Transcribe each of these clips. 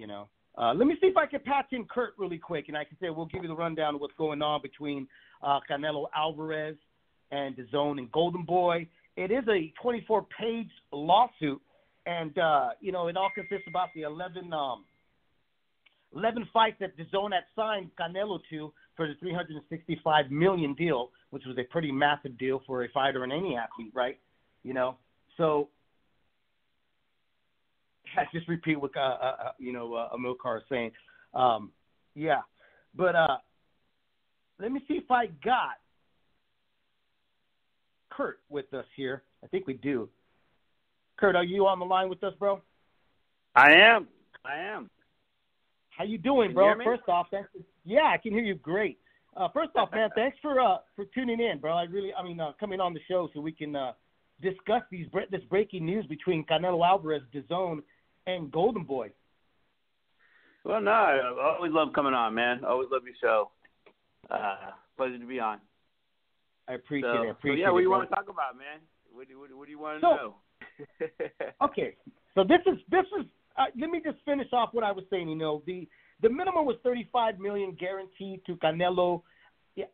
You know. Uh, let me see if I can patch in Kurt really quick, and I can say we'll give you the rundown of what's going on between uh, Canelo Alvarez and DAZN and Golden Boy. It is a 24-page lawsuit, and uh, you know it all consists about the 11 um, 11 fights that DAZN had signed Canelo to for the 365 million deal, which was a pretty massive deal for a fighter and any athlete, right? You know, so I just repeat what uh, uh, uh you know uh, Amilcar is saying. Um, yeah, but uh, let me see if I got Kurt with us here. I think we do. Kurt, are you on the line with us, bro? I am. I am. How you doing, can bro? You First off, thanks. Yeah, I can hear you great. Uh, first off, man, thanks for uh, for tuning in, bro. I really, I mean, uh, coming on the show so we can uh, discuss these this breaking news between Canelo Alvarez, DAZN, and Golden Boy. Well, no, I always love coming on, man. Always love your show. Uh, pleasure to be on. I appreciate so, it. I appreciate so yeah, what do you want to talk about, man? What do, what, what do you want to So- know? Okay, so this is this is. Uh, let me just finish off what I was saying. You know, the the minimum was 35 million guaranteed to Canelo.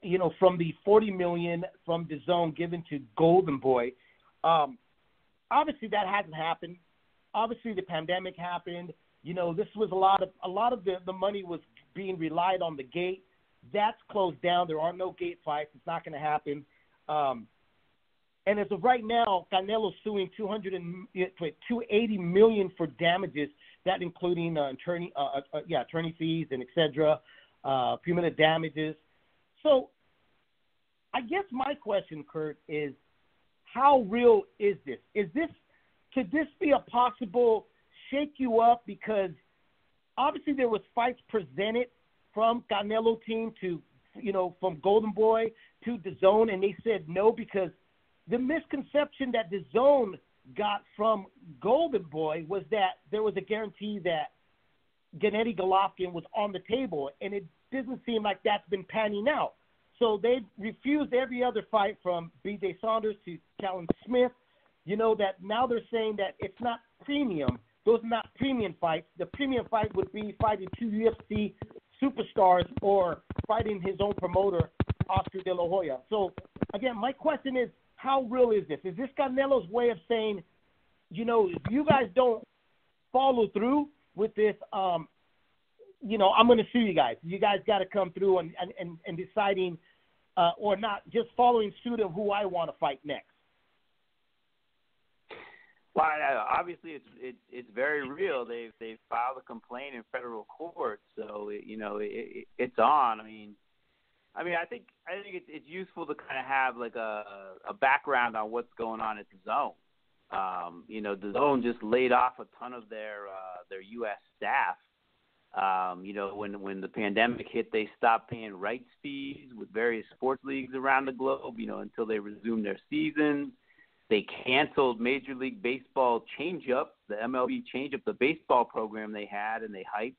You know, from the 40 million from DAZN given to Golden Boy. Um, obviously, that hasn't happened. Obviously, the pandemic happened. You know, this was a lot of a lot of the the money was being relied on the gate. That's closed down. There are no gate fights. It's not going to happen. Um, and as of right now, Canelo's suing 200 and, eh, wait, 280 million for damages, that including uh, attorney, uh, uh, yeah, attorney fees and et cetera, uh, punitive damages. So, I guess my question, Kurt, is how real is this? Is this could this be a possible shake you up because obviously there was fights presented from Canelo team to you know from Golden Boy to DAZN and they said no because the misconception that the zone got from Golden Boy was that there was a guarantee that Gennady Golovkin was on the table, and it doesn't seem like that's been panning out. So they refused every other fight from B.J. Saunders to Callum Smith. You know that now they're saying that it's not premium. Those are not premium fights. The premium fight would be fighting two UFC superstars or fighting his own promoter, Oscar De La Hoya. So again, my question is, how real is this? Is this Canelo's way of saying, you know, if you guys don't follow through with this, um, you know, I'm going to sue you guys. You guys got to come through and and and, and deciding, uh, or not just following suit of who I want to fight next. Well, obviously it's it's it's very real. They've they've filed a complaint in federal court, so it, you know it, it, it's on. I mean, I mean, I think I think it's it's useful to kind of have like a a background on what's going on at DAZN. Um, you know, DAZN just laid off a ton of their uh, their U.S. staff. Um, you know, when when the pandemic hit, they stopped paying rights fees with various sports leagues around the globe. You know, until they resumed their seasons. They canceled Major League Baseball changeup, the MLB changeup, the baseball program they had, and they hyped.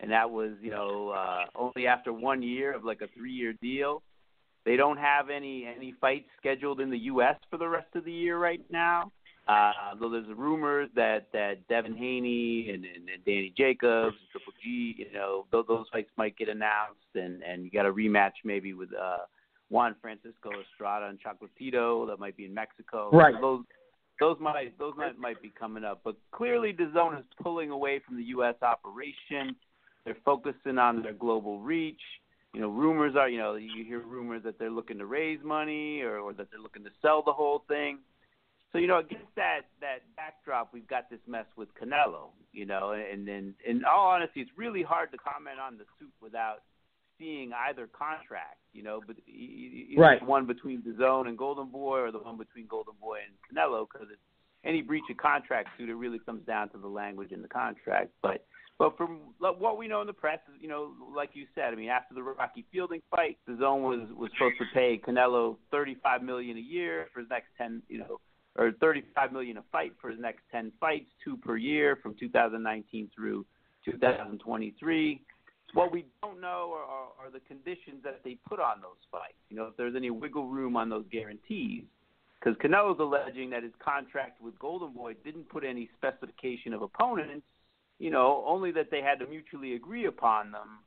And that was, you know, uh, only after one year of like a three-year deal. They don't have any any fights scheduled in the U.S. for the rest of the year right now. Uh, though there's a rumors that that Devin Haney and, and, and Danny Jacobs, Triple G, you know, those, those fights might get announced, and and you got a rematch maybe with uh, Juan Francisco Estrada and Chocolatito that might be in Mexico. Right. Those those might those might might be coming up, but clearly DAZN is pulling away from the U.S. operation. They're focusing on their global reach. You know, rumors are, you know, you hear rumors that they're looking to raise money or, or that they're looking to sell the whole thing. So you know, against that that backdrop, we've got this mess with Canelo. You know, and then in all honesty, it's really hard to comment on the suit without seeing either contract. You know, but either Right. the one between DAZN and Golden Boy, or the one between Golden Boy and Canelo, because it's any breach of contract suit. It really comes down to the language in the contract. But but from what we know in the press, you know, like you said, I mean, after the Rocky Fielding fight, DAZN was was supposed to pay Canelo thirty five million a year for his next ten, you know, or thirty five million a fight for his next ten fights, two per year from 2019 through 2023. What we don't know are, are, are the conditions that they put on those fights. You know, if there's any wiggle room on those guarantees. Because Canelo's alleging that his contract with Golden Boy didn't put any specification of opponents, you know, only that they had to mutually agree upon them.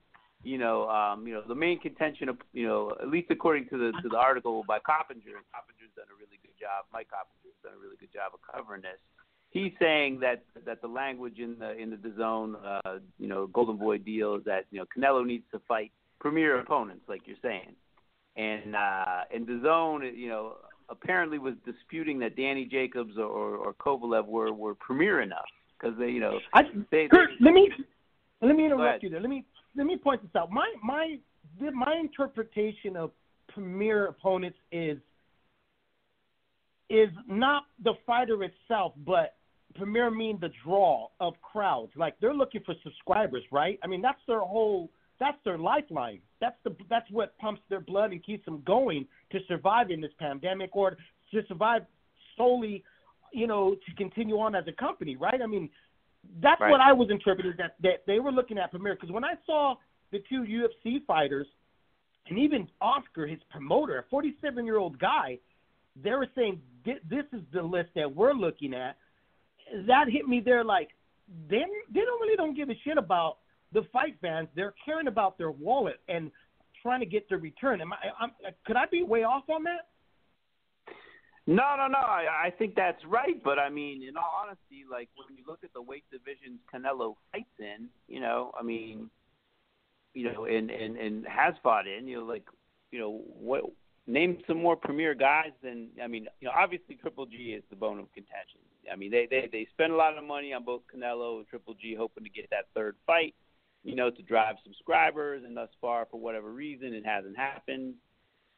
You know, um, you know, the main contention of, you know, at least according to the to the article by Coppinger, Coppinger's done a really good job. Mike Coppinger's done a really good job of covering this. He's saying that that the language in the in the DAZN, uh, you know, Golden Boy deal is that you know Canelo needs to fight premier opponents, like you're saying, and uh, and DAZN, you know, apparently was disputing that Danny Jacobs or, or Kovalev were were premier enough because they, you know, I, they, Kurt, they, let me let me interrupt you there. Let me let me point this out. My my my interpretation of premier opponents is is not the fighter itself, but premier mean the draw of crowds. Like they're looking for subscribers, right? I mean that's their whole that's their lifeline. That's the that's what pumps their blood and keeps them going to survive in this pandemic or to survive solely, you know, to continue on as a company, right? I mean, that's right. what I was interpreting that that they were looking at Premier because when I saw the two UFC fighters and even Oscar, his promoter, a 47 year old guy, they were saying this is the list that we're looking at. That hit me there like they they don't really don't give a shit about the fight fans. They're caring about their wallet and trying to get their return. Am I? I'm, could I be way off on that? No, no, no. I, I think that's right. But I mean, in all honesty, like when you look at the weight divisions Canelo fights in, you know, I mean, you know, and and and has fought in, you know, like, you know, what name some more premier guys than I mean, you know, obviously Triple G is the bone of contention. I mean, they they they spend a lot of money on both Canelo and Triple G, hoping to get that third fight, you know, to drive subscribers, and thus far, for whatever reason, it hasn't happened.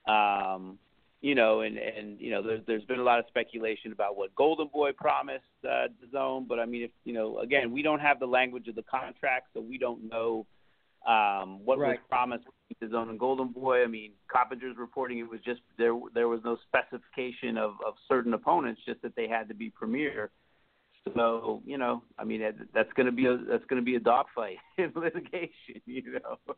Um, you know, and and you know, there's there's been a lot of speculation about what Golden Boy promised uh, DAZN, but I mean, if you know, again, we don't have the language of the contract, so we don't know um, what right. was promised DAZN and Golden Boy. I mean, Coppinger's reporting it was just there there was no specification of of certain opponents, just that they had to be premier. So you know, I mean, that's going to be a that's going to be a dogfight in litigation. You know,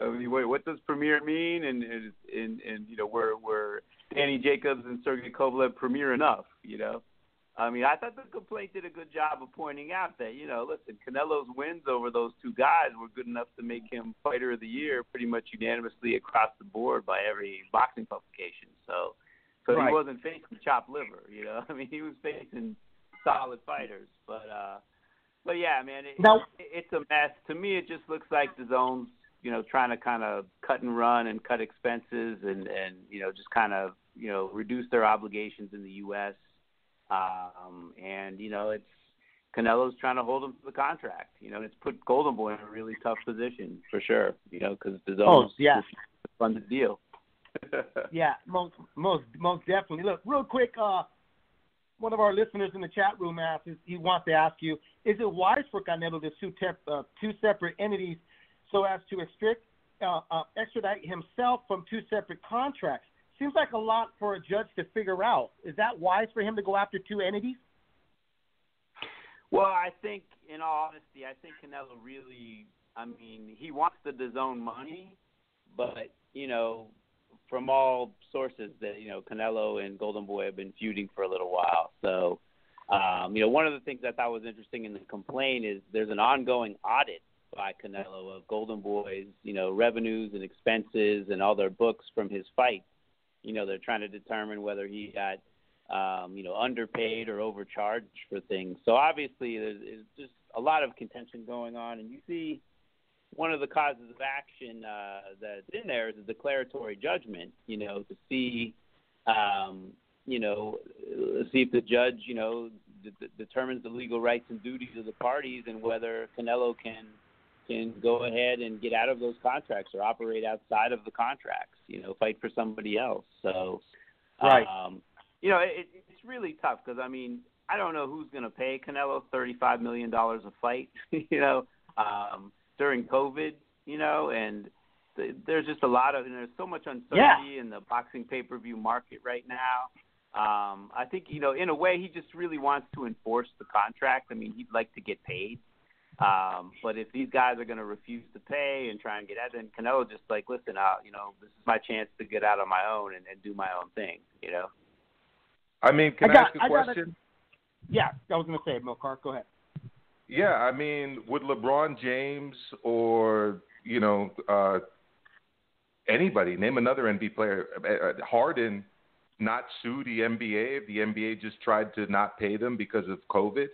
I mean, what, what does premier mean? And and and, and you know, were were Danny Jacobs and Sergey Kovalev premier enough? You know, I mean, I thought the complaint did a good job of pointing out that you know, listen, Canelo's wins over those two guys were good enough to make him fighter of the year pretty much unanimously across the board by every boxing publication. So, so right. he wasn't facing chopped liver. You know, I mean, he was facing solid fighters. But uh, but yeah, man, it, now, it, it's a mess. To me, it just looks like DAZN's, you know, trying to kind of cut and run and cut expenses and and you know just kind of you know reduce their obligations in the U.S. Um, and you know it's Canelo's trying to hold him to the contract. You know, it's put Golden Boy in a really tough position for sure. You know, because DAZN's oh, yeah. fund the deal. yeah, most most most definitely. Look, real quick, uh, one of our listeners in the chat room asked, he wants to ask you, is it wise for Canelo to sue tep, uh, two separate entities so as to extract, uh, uh, extradite himself from two separate contracts? Seems like a lot for a judge to figure out. Is that wise for him to go after two entities? Well, I think, in all honesty, I think Canelo really, I mean, he wants the DAZN money, but you know, from all sources that you know Canelo and Golden Boy have been feuding for a little while. So, um, you know, one of the things I thought was interesting in the complaint is there's an ongoing audit by Canelo of Golden Boy's you know revenues and expenses and all their books from his fights. You know, they're trying to determine whether he got um, you know underpaid or overcharged for things. So obviously, there's, there's just a lot of contention going on, and you see one of the causes of action uh, that's in there is a declaratory judgment. You know, to see, um, you know, see if the judge, you know, d- d- determines the legal rights and duties of the parties and whether Canelo can can go ahead and get out of those contracts or operate outside of the contracts. You know, fight for somebody else. So, right. Um, you know, it, it's really tough because I mean, I don't know who's going to pay Canelo thirty-five million dollars a fight. you know. Um, during COVID, you know, and th- there's just a lot of and there's so much uncertainty yeah. in the boxing pay-per-view market right now. Um, I think you know, in a way, he just really wants to enforce the contract. I mean, he'd like to get paid, um, but if these guys are going to refuse to pay and try and get out, then Canelo just like, listen, uh, you know, this is my chance to get out on my own and, and do my own thing, you know. I mean, can I, I, ask a I question? A, yeah, I was going to say, Milcar, go ahead. Yeah, I mean, would LeBron James or you know uh, anybody name another NBA player, uh, uh, Harden, not sue the NBA if the NBA just tried to not pay them because of COVID?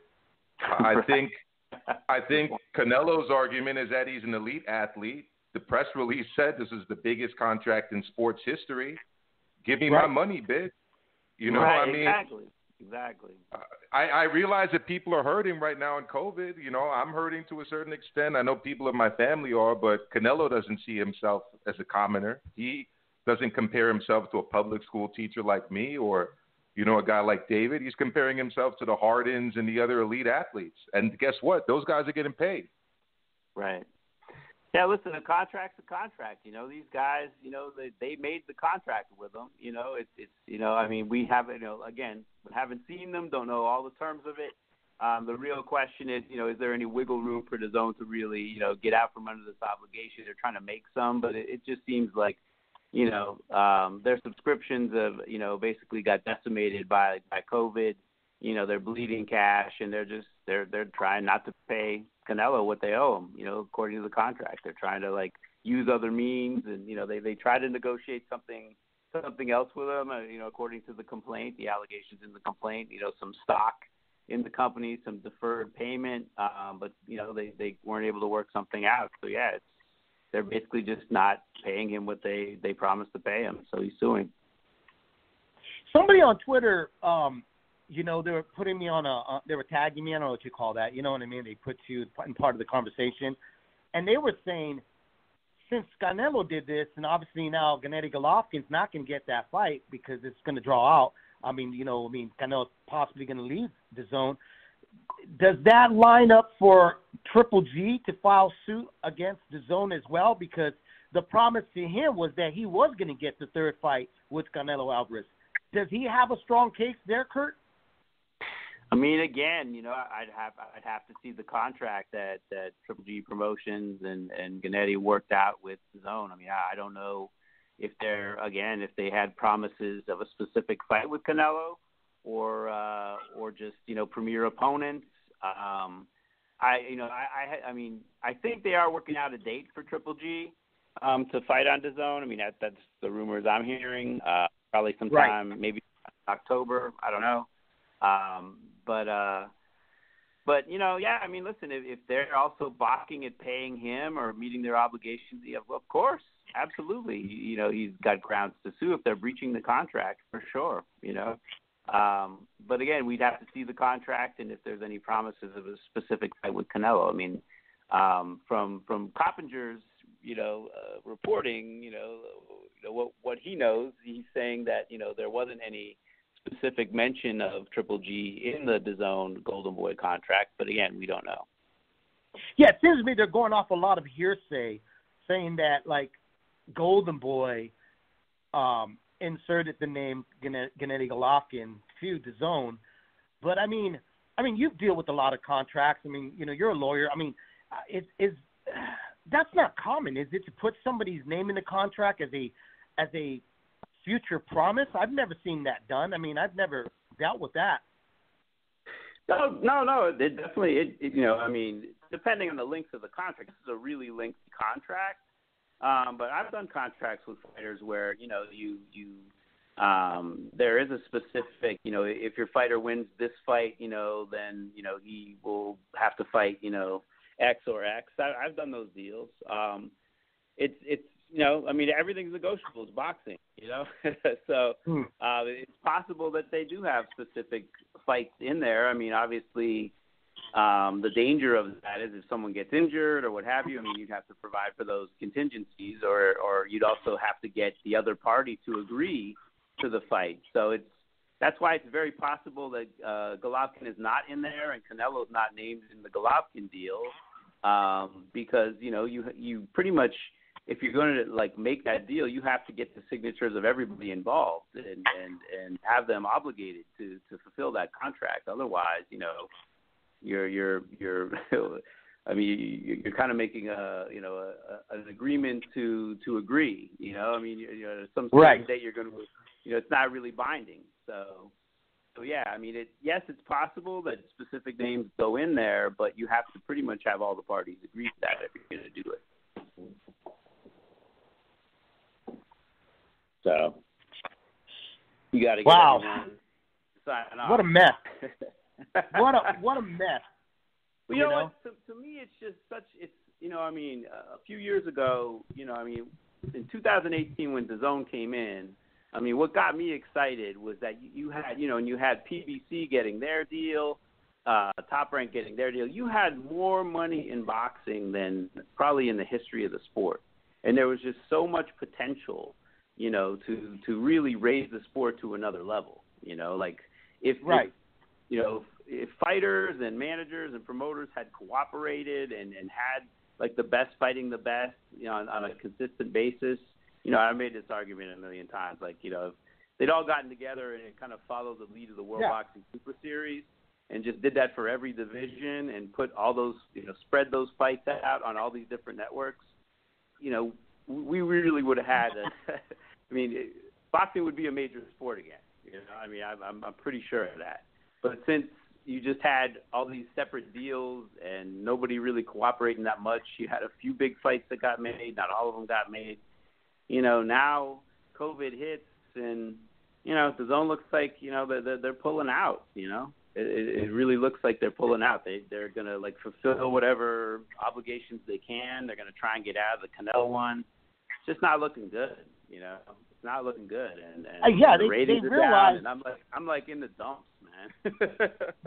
I think I think Canelo's argument is that he's an elite athlete. The press release said this is the biggest contract in sports history. Give me right. my money, bitch. You know, right, I mean, exactly, exactly. Uh, I, I realize that people are hurting right now in COVID. You know, I'm hurting to a certain extent. I know people in my family are, but Canelo doesn't see himself as a commoner. He doesn't compare himself to a public school teacher like me or you know, a guy like David, he's comparing himself to the Hardens and the other elite athletes. And guess what? Those guys are getting paid. Right. Yeah, listen, a contract's a contract. You know, these guys, you know, they they made the contract with them. You know, it's it's you know, I mean, we haven't, you know, again, haven't seen them, don't know all the terms of it. Um, the real question is, you know, is there any wiggle room for DAZN to really, you know, get out from under this obligation? They're trying to make some, but it, it just seems like you know, um, their subscriptions have, you know, basically got decimated by by COVID. You know, they're bleeding cash, and they're just they're they're trying not to pay Canelo what they owe him. You know, according to the contract, they're trying to like use other means, and you know, they they try to negotiate something something else with him. Uh, you know, according to the complaint, the allegations in the complaint, you know, some stock in the company, some deferred payment, um, but you know, they they weren't able to work something out. So yeah, it's they're basically just not paying him what they they promised to pay him, so he's suing. Somebody on Twitter, um, you know, they were putting me on a, uh, they were tagging me. I don't know what you call that. You know what I mean? They put you in part of the conversation, and they were saying, since Canelo did this, and obviously now Gennady Golovkin's not going to get that fight because it's going to draw out. I mean, you know, I mean, Canelo's possibly going to leave DAZN does that line up for Triple G to file suit against DAZN as well? Because the promise to him was that he was going to get the third fight with Canelo Alvarez. Does he have a strong case there, Kurt? I mean, again, you know, I'd have I'd have to see the contract that that Triple G Promotions and and Gennady worked out with DAZN. I mean, I, I don't know if they're again if they had promises of a specific fight with Canelo or uh, or just you know premier opponents. Um, I you know I, I I mean I think they are working out a date for Triple G um, to fight on DAZN. I mean that that's the rumors I'm hearing. Uh, probably sometime right. maybe October. I don't know. Um, but uh, but you know yeah I mean listen if, if they're also balking at paying him or meeting their obligations, yeah, well, of course absolutely you know he's got grounds to sue if they're breaching the contract for sure. You know. Um, but again, we'd have to see the contract and if there's any promises of a specific fight with Canelo. I mean, um, from from Coppinger's you know uh, reporting, you know, you know what what he knows, he's saying that you know there wasn't any specific mention of Triple G in the DAZN Golden Boy contract, but again, we don't know. Yeah, it seems to me they're going off a lot of hearsay, saying that like Golden Boy um, inserted the name Gennady Golovkin to DAZN. But I mean, I mean, you deal with a lot of contracts. I mean, you know, you're a lawyer. I mean, uh, is is that's not common, is it, to put somebody's name in the contract as a as a future promise? I've never seen that done. I mean, I've never dealt with that. No, no, no. It definitely, it, it, you know, I mean, depending on the length of the contract, this is a really lengthy contract. Um, but I've done contracts with fighters where you know you you um, there is a specific you know if your fighter wins this fight you know then you know he will have to fight you know X or X. I, I've done those deals. Um, it's it's you know I mean everything's negotiable. It's boxing, you know. so hmm. uh, it's possible that they do have specific fights in there. I mean obviously um, the danger of that is if someone gets injured or what have you. I mean, you'd have to provide for those contingencies, or or you'd also have to get the other party to agree to the fight. So it's that's why it's very possible that uh, Golovkin is not in there and Canelo is not named in the Golovkin deal, um, because you know you you pretty much if you're going to like make that deal, you have to get the signatures of everybody involved and and and have them obligated to to fulfill that contract. Otherwise, you know, you're you're you're I mean, you're kind of making a, you know, a, an agreement to to agree. You know, I mean, you know, some right. that you're going to, you know, it's not really binding. So, So yeah, I mean, it yes, it's possible that specific names go in there, but you have to pretty much have all the parties agree to that if you're going to do it. So you got to get wow. sign off. What a mess! what a what a mess! Well, you, you know, know, what? To, to me, it's just such. It's you know, I mean, a few years ago, you know, I mean, in 2018 when DAZN came in, I mean, what got me excited was that you had, you know, and you had PBC getting their deal, uh, Top Rank getting their deal. You had more money in boxing than probably in the history of the sport, and there was just so much potential, you know, to to really raise the sport to another level. You know, like if right, if, you know, if fighters and managers and promoters had cooperated and and had like the best fighting the best, you know, on, on a consistent basis. You know, I made this argument a million times. Like, you know, if they'd all gotten together and kind of followed the lead of the World yeah. Boxing Super Series and just did that for every division and put all those, you know, spread those fights out on all these different networks. You know, we really would have had. A, I mean, boxing would be a major sport again. You know, I mean, I'm I'm pretty sure of that. But since you just had all these separate deals and nobody really cooperating that much. You had a few big fights that got made, not all of them got made. You know, now COVID hits and you know DAZN looks like you know they're they're pulling out. You know, it, it really looks like they're pulling out. They they're gonna like fulfill whatever obligations they can. They're gonna try and get out of the Canelo one. It's just not looking good. You know, it's not looking good. And, and uh, yeah, the they, ratings they are realize. down, and I'm like I'm like in the dumps man.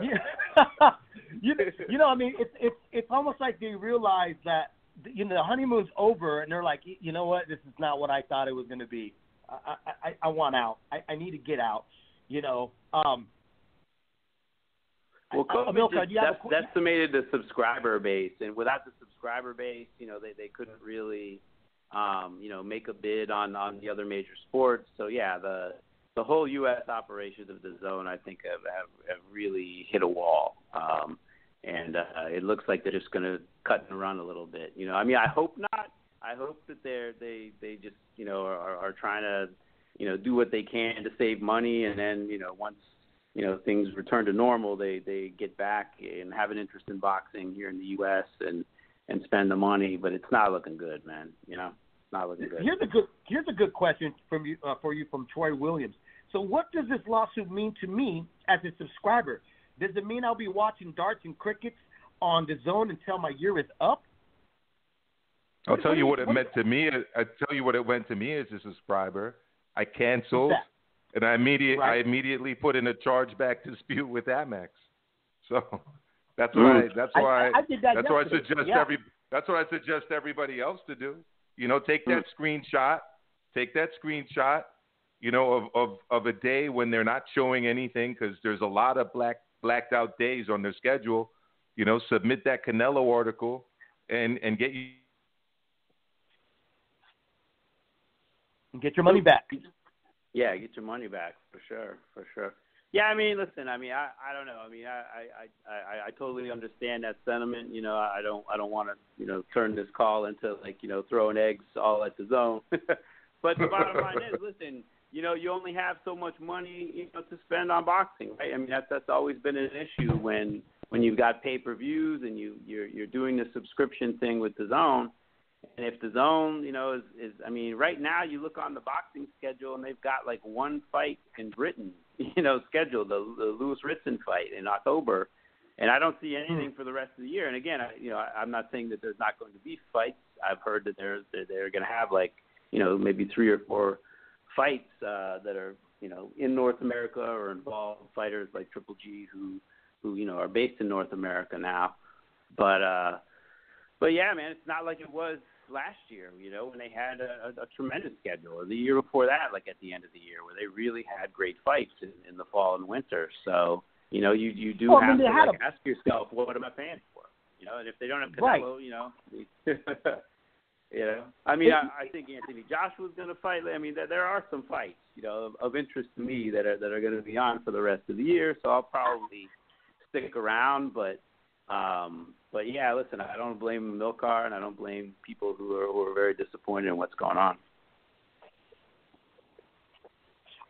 yeah. you, you know, I mean, it's it's it's almost like they realize that you know the honeymoon's over, and they're like, you know what, this is not what I thought it was going to be. I, I I want out. I, I need to get out. You know. Um, well, COVID I, just dec- decimated the subscriber base, and without the subscriber base, you know, they they couldn't really, um, you know, make a bid on on the other major sports. So yeah, the the whole U.S. operations of DAZN, I think, have have, have really hit a wall. Um, and uh, it looks like they're just going to cut and run a little bit. You know, I mean, I hope not. I hope that they're they they just you know are, are trying to you know do what they can to save money, and then you know once you know things return to normal, they they get back and have an interest in boxing here in the U.S. and and spend the money. But it's not looking good, man. You know, it's not looking good. Here's a good here's a good question from you uh, for you from Troy Williams. So what does this lawsuit mean to me as a subscriber? Does it mean I'll be watching darts and crickets on DAZN until my year is up? I'll tell you what it meant to me. I tell you what it meant to me as a subscriber. I canceled, and I immediately right. I immediately put in a chargeback dispute with Amex. So that's what I that's why I, I did that that's yesterday. what I suggest yeah. every that's what I suggest everybody else to do. You know, take that mm. screenshot, take that screenshot, you know, of, of, of a day when they're not showing anything because there's a lot of black blacked out days on their schedule. You know, submit that Canelo article and and get you get your money back. Yeah, get your money back for sure, for sure. Yeah, I mean, listen, I mean, I I don't know. I mean, I I I I totally understand that sentiment. You know, I don't I don't want to you know turn this call into like you know throwing eggs all at DAZN. but the bottom line is, listen, you know, you only have so much money, you know, to spend on boxing, right? I mean, that's that's always been an issue when when you've got pay per views and you you're you're doing the subscription thing with DAZN. And if DAZN, you know, is is I mean, right now you look on the boxing schedule and they've got like one fight in Britain, you know, scheduled the, the Lewis Ritson fight in October, and I don't see anything hmm. for the rest of the year. And again, I, you know, I, I'm not saying that there's not going to be fights. I've heard that there's they're, they're going to have like you know maybe three or four fights uh, that are you know in North America or involve fighters like Triple G who who you know are based in North America now. But uh, but yeah, man, it's not like it was last year. You know when they had a, a, a tremendous schedule, or the year before that, like at the end of the year, where they really had great fights in, in the fall and winter. So you know you you do well, have I mean, to like, a... ask yourself, what am I paying for? You know, and if they don't have Canelo, right. you know. You know, I mean, I, I think Anthony Joshua's going to fight. I mean, there, there are some fights, you know, of, of interest to me that are that are going to be on for the rest of the year. So I'll probably stick around. But, um, but yeah, listen, I don't blame Milcar, and I don't blame people who are who are very disappointed in what's going on.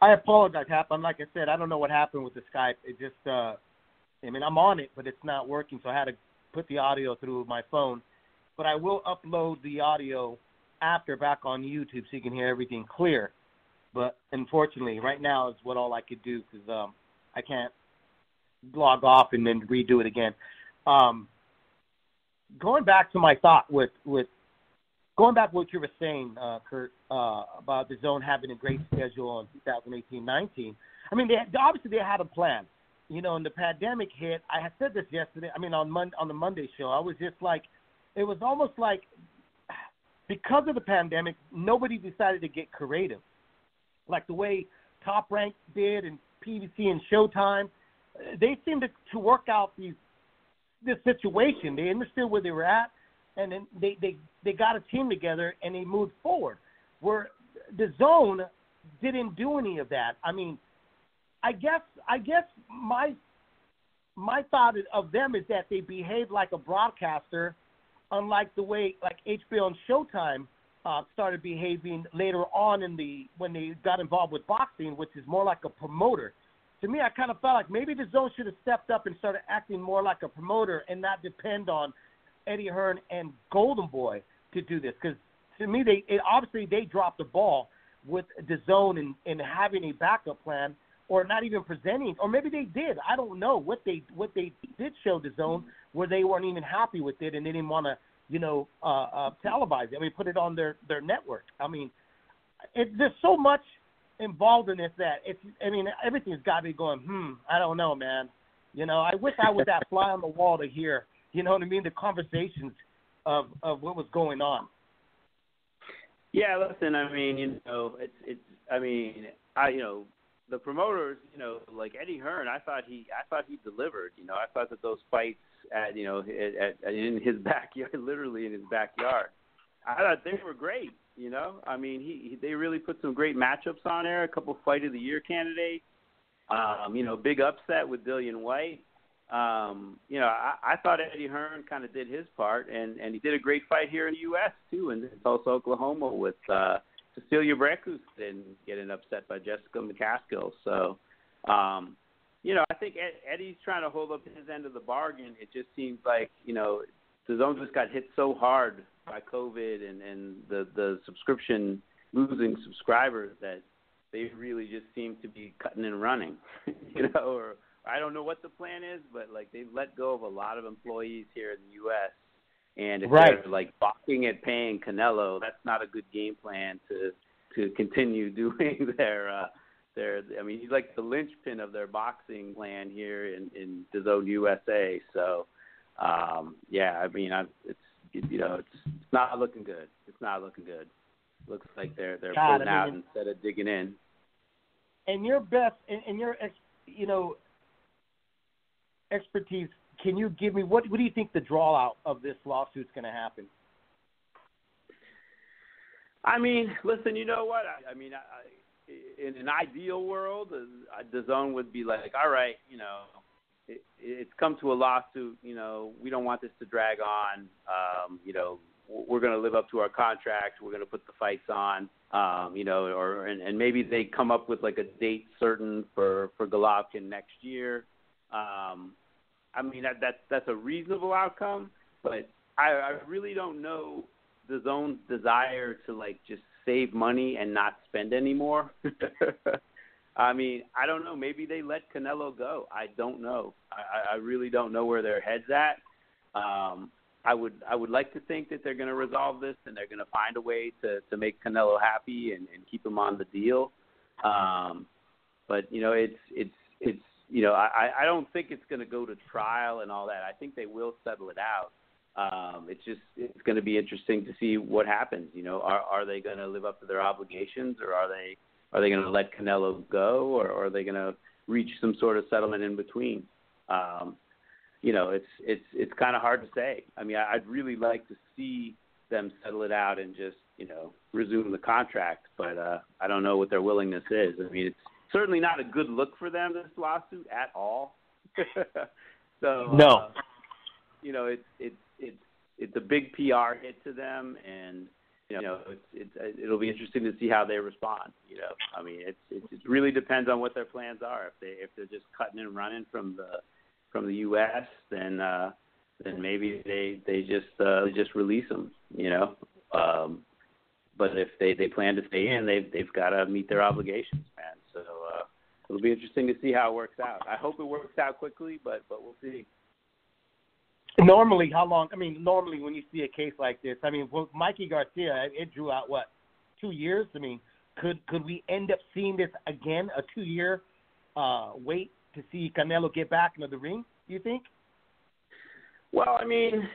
I apologize, Hap. Like I said, I don't know what happened with the Skype. It just, uh, I mean, I'm on it, but it's not working, so I had to put the audio through my phone. But I will upload the audio after back on YouTube so you can hear everything clear. But unfortunately, right now is what all I could do because um, I can't log off and then redo it again. Um, going back to my thought with with going back to what you were saying, uh, Kurt, uh, about DAZN having a great schedule in 2018-19. I mean, they obviously they had a plan. You know, and the pandemic hit. I had said this yesterday. I mean, on Mon- on the Monday show, I was just like, it was almost like because of the pandemic, nobody decided to get creative, like the way Top Rank did and PBC and Showtime. They seemed to, to work out these this situation. They understood where they were at, and then they they they got a team together and they moved forward. Where DAZN didn't do any of that. I mean, I guess I guess my my thought of them is that they behaved like a broadcaster, unlike the way like HBO and Showtime uh, started behaving later on in the when they got involved with boxing, which is more like a promoter. To me, I kind of felt like maybe DAZN should have stepped up and started acting more like a promoter and not depend on Eddie Hearn and Golden Boy to do this. Because to me, they it, obviously they dropped the ball with DAZN and, and having a backup plan or not even presenting, or maybe they did. I don't know what they what they did show DAZN where they weren't even happy with it and they didn't want to, you know, uh, uh, televise it. I mean, put it on their their network. I mean, it, there's so much involved in this that it's. I mean, everything's got to be going. Hmm. I don't know, man. You know, I wish I was that fly on the wall to hear. You know what I mean? The conversations of of what was going on. Yeah, listen. I mean, you know, it's it's. I mean, I you know, the promoters, you know, like Eddie Hearn, I thought he, I thought he delivered. You know, I thought that those fights at, you know, at, at, in his backyard, literally in his backyard, I thought they were great. You know, I mean, he, he they really put some great matchups on there. A couple fight of the year candidates. Um, you know, big upset with Dillian Whyte. Um, you know, I, I thought Eddie Hearn kind of did his part, and and he did a great fight here in the U.S. too, in Tulsa, Oklahoma, with uh, Cecilia Braekhus didn't getting upset by Jessica McCaskill. So, um, you know, I think Ed, Eddie's trying to hold up his end of the bargain. It just seems like you know DAZN just got hit so hard by COVID and and the the subscription losing subscribers that they really just seem to be cutting and running, you know, or I don't know what the plan is, but like they've let go of a lot of employees here in the U.S. And if right. they're like balking at paying Canelo, that's not a good game plan to to continue doing their uh their I mean he's like the linchpin of their boxing plan here in in DAZN USA. So um yeah, I mean I it's you know it's, it's not looking good. It's not looking good. Looks like they're they're God, pulling I mean, out instead of digging in. And your best and, and your ex, you know expertise can you give me what what do you think the draw out of this lawsuit is going to happen? I mean, listen, you know what? I, I mean, I, in an ideal world, DAZN would be like, all right, you know, it, it's come to a lawsuit. You know, we don't want this to drag on. Um, you know, we're going to live up to our contract. We're going to put the fights on. Um, you know, or and, and maybe they come up with like a date certain for for Golovkin next year. Um, I mean that that's that's a reasonable outcome, but I, I really don't know DAZN's desire to like just save money and not spend anymore. I mean, I don't know. Maybe they let Canelo go. I don't know. I, I really don't know where their heads at. Um, I would I would like to think that they're going to resolve this and they're going to find a way to to make Canelo happy and, and keep him on the deal. Um, but you know, it's it's it's you know, I, I don't think it's going to go to trial and all that. I think they will settle it out. Um, it's just it's going to be interesting to see what happens. You know, are are they going to live up to their obligations, or are they are they going to let Canelo go, or, or are they going to reach some sort of settlement in between? Um, you know, it's it's it's kind of hard to say. I mean, I'd really like to see them settle it out and just you know resume the contract, but uh, I don't know what their willingness is. I mean, it's certainly not a good look for them this lawsuit at all. so no, uh, you know it's it's it's it's a big PR hit to them, and you know, it's, it's it'll be interesting to see how they respond. You know, I mean, it's, it's it really depends on what their plans are. If they if they're just cutting and running from the from the U.S., then uh, then maybe they they just uh, just release them. You know, um, but if they they plan to stay in, they've they've got to meet their obligations, uh, it'll be interesting to see how it works out. I hope it works out quickly, but but we'll see. Normally, how long? I mean, normally when you see a case like this, I mean, with Mikey Garcia, it drew out what two years. I mean, could could we end up seeing this again, a two year uh, wait to see Canelo get back into the ring? Do you think? Well, I mean,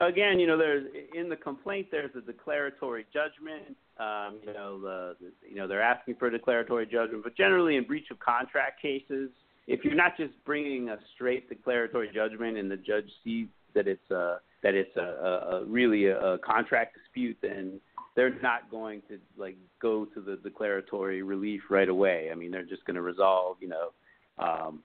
again, you know, there's in the complaint there's a declaratory judgment. Um, you know, the, you know they're asking for a declaratory judgment, but generally in breach of contract cases, if you're not just bringing a straight declaratory judgment and the judge sees that it's a that it's a, a, a really a, a contract dispute, then they're not going to like go to the declaratory relief right away. I mean, they're just going to resolve, you know, um,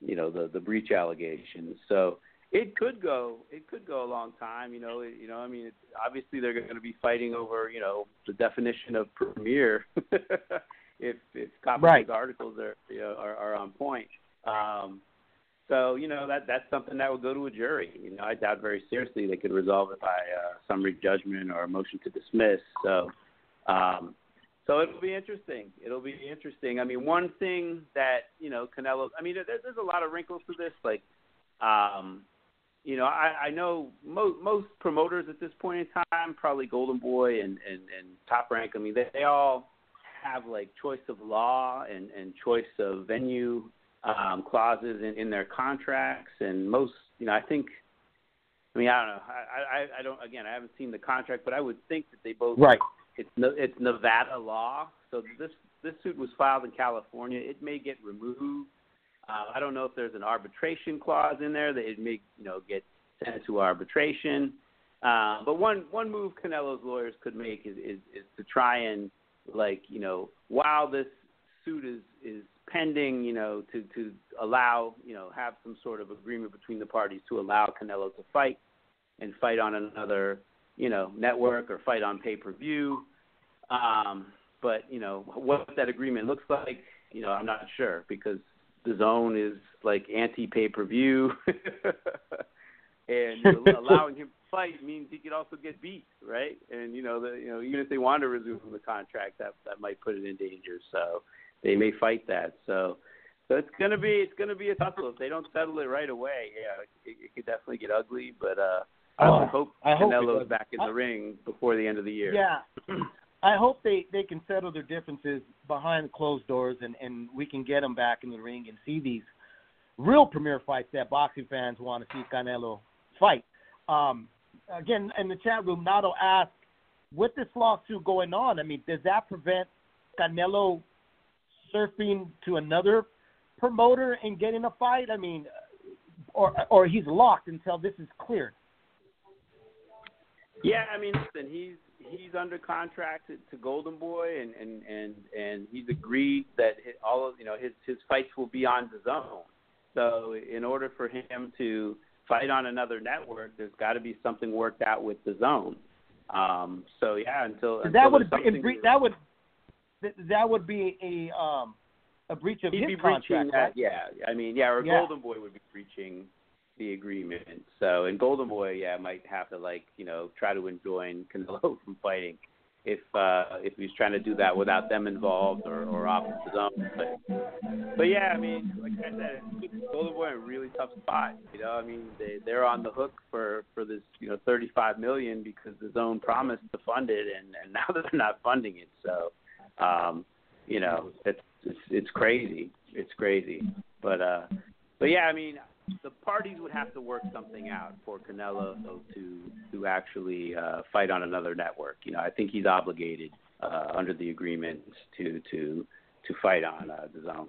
you know, the the breach allegations. So it could go it could go a long time. You know, you know, I mean, it's, obviously they're going to be fighting over, you know, the definition of premier. if if copy right. articles are, you know, are are on point. Um, so you know that that's something that would go to a jury. You know, I doubt very seriously they could resolve it by uh, summary judgment or a motion to dismiss. So, um, so it'll be interesting. It'll be interesting. I mean, one thing that you know, Canelo. I mean, there, there's a lot of wrinkles to this. Like, um, you know, I, I know most most promoters at this point in time, probably Golden Boy and and, and Top Rank. I mean, they, they all have like choice of law and and choice of venue um, clauses in, in their contracts, and most, you know, I think. I mean, I don't know. I, I, I don't. Again, I haven't seen the contract, but I would think that they both. Right. It's it's Nevada law, so this this suit was filed in California. It may get removed. Uh, I don't know if there's an arbitration clause in there that it may, you know, get sent to arbitration. Uh, but one one move Canelo's lawyers could make is, is is to try and like you know while this suit is is pending, you know, to to allow, you know, have some sort of agreement between the parties to allow Canelo to fight and fight on another, you know, network or fight on pay per view. Um, but you know what that agreement looks like, you know, I'm not sure because DAZN is like anti pay per view, and allowing him to fight means he could also get beat, right? And you know, the, you know, even if they want to resume the contract, that that might put it in danger. So they may fight that. So so it's gonna be it's gonna be a tussle if they don't settle it right away. Yeah, it, it could definitely get ugly. But uh, I oh, hope I Canelo's hope back in the ring before the end of the year. Yeah. I hope they they can settle their differences behind closed doors and and we can get them back in the ring and see these real premier fights that boxing fans want to see Canelo fight. Um, again, in the chat room, Nato asked, with this lawsuit going on, I mean, does that prevent Canelo surfing to another promoter and getting a fight? I mean, or or he's locked until this is cleared. Yeah, I mean, listen, he's he's under contract to, to Golden Boy, and and and and he's agreed that all of you know his his fights will be on DAZN. So in order for him to fight on another network, there's got to be something worked out with DAZN. Um, so yeah, until, until that would be, that would that would be a um a breach of He'd his be contract. right? that, yeah. I mean, yeah, or Yeah. Golden Boy would be breaching the agreement. So, and Golden Boy, yeah, might have to like, you know, try to enjoin Canelo from fighting if uh if he's trying to do that without them involved or or off his own. But but yeah, I mean, like I said, Golden Boy in a really tough spot. You know, I mean, they they're on the hook for for this, you know, 35 million because DAZN promised to fund it, and and now they're not funding it. So, um, you know, it's it's it's crazy. It's crazy. But uh, but yeah, I mean, the parties would have to work something out for Canelo to to actually uh, fight on another network. You know, I think he's obligated uh, under the agreement to to to fight on uh, DAZN.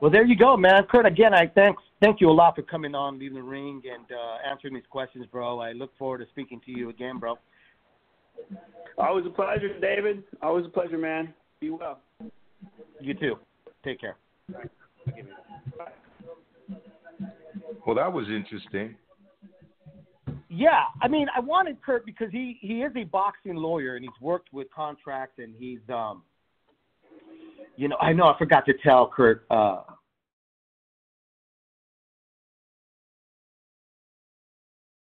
Well, there you go, man. Kurt, again, I thanks thank you a lot for coming on, leaving the ring, and uh, answering these questions, bro. I look forward to speaking to you again, bro. Always a pleasure, David. Always a pleasure, man. Be well. You too. Take care. Well, that was interesting. Yeah, I mean, I wanted Kurt because he he is a boxing lawyer and he's worked with contracts and he's um, you know, I know I forgot to tell Kurt uh